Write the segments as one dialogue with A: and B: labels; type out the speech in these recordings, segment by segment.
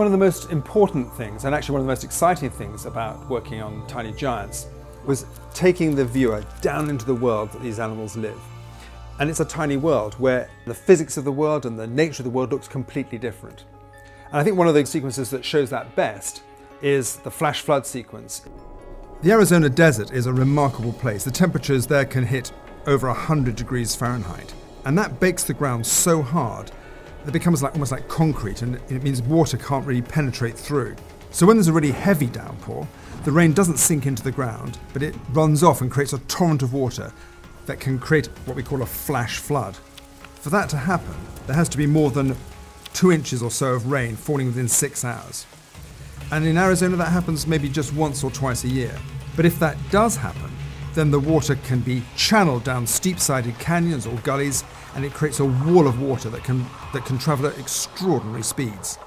A: One of the most important things, and actually one of the most exciting things about working on Tiny Giants, was taking the viewer down into the world that these animals live. And it's a tiny world where the physics of the world and the nature of the world looks completely different. And I think one of the sequences that shows that best is the flash flood sequence. The Arizona desert is a remarkable place. The temperatures there can hit over 100 degrees Fahrenheit. And that bakes the ground so hard that it becomes like, almost like concrete and it means water can't really penetrate through. So when there's a really heavy downpour, the rain doesn't sink into the ground, but it runs off and creates a torrent of water that can create what we call a flash flood. For that to happen, there has to be more than two inches or so of rain falling within six hours. And in Arizona, that happens maybe just once or twice a year. But if that does happen, then the water can be channeled down steep sided canyons or gullies, and it creates a wall of water that can, that can travel at extraordinary speeds.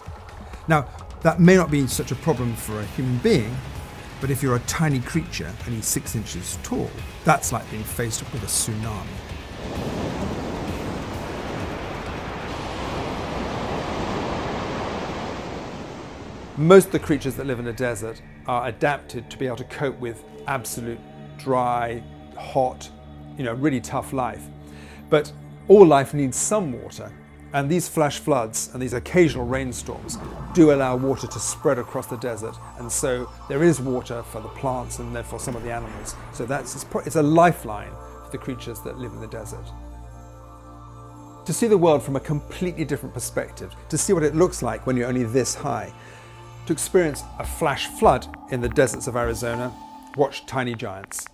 A: Now, that may not be such a problem for a human being, but if you're a tiny creature only six inches tall, that's like being faced with a tsunami. Most of the creatures that live in a desert are adapted to be able to cope with absolute dry, hot, you know, really tough life. But all life needs some water, and these flash floods and these occasional rainstorms do allow water to spread across the desert, and so there is water for the plants and therefore some of the animals. So that's it's a lifeline for the creatures that live in the desert. To see the world from a completely different perspective, to see what it looks like when you're only this high, to experience a flash flood in the deserts of Arizona, watch Tiny Giants.